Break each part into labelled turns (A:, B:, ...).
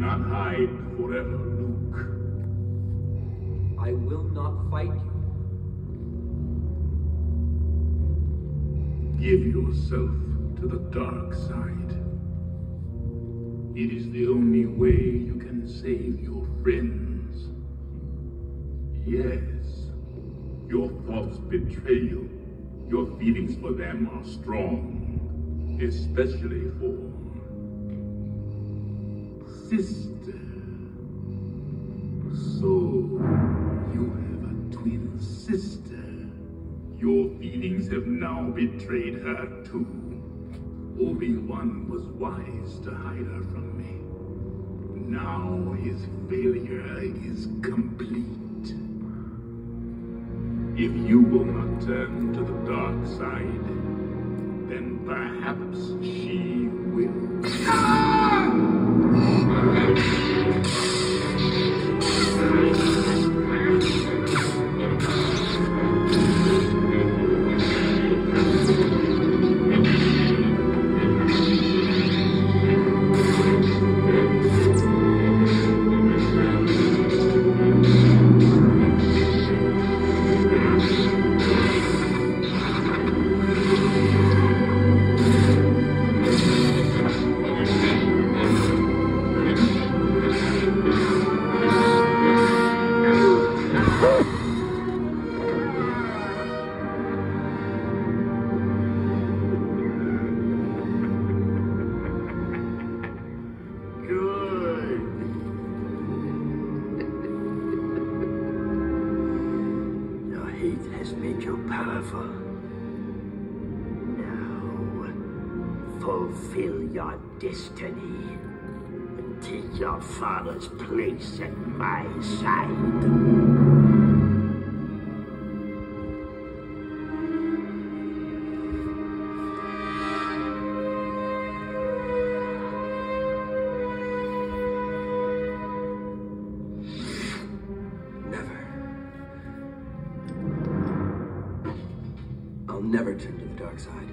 A: cannot hide forever, Luke.
B: I will not fight you.
A: Give yourself to the dark side. It is the only way you can save your friends. Yes, your false betrayal, your feelings for them are strong, especially for sister. So, you have a twin sister. Your feelings have now betrayed her too. Obi-Wan was wise to hide her from me. Now his failure is complete. If you will not turn to the dark side, then perhaps she
C: Hate has made you powerful. Now, fulfill your destiny and take your father's place at my side.
B: I'll never turn to the dark side.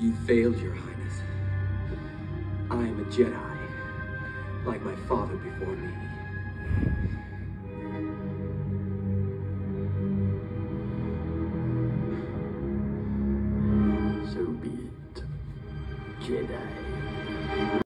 B: You failed, Your Highness. I am a Jedi, like my father before me. So be it, Jedi.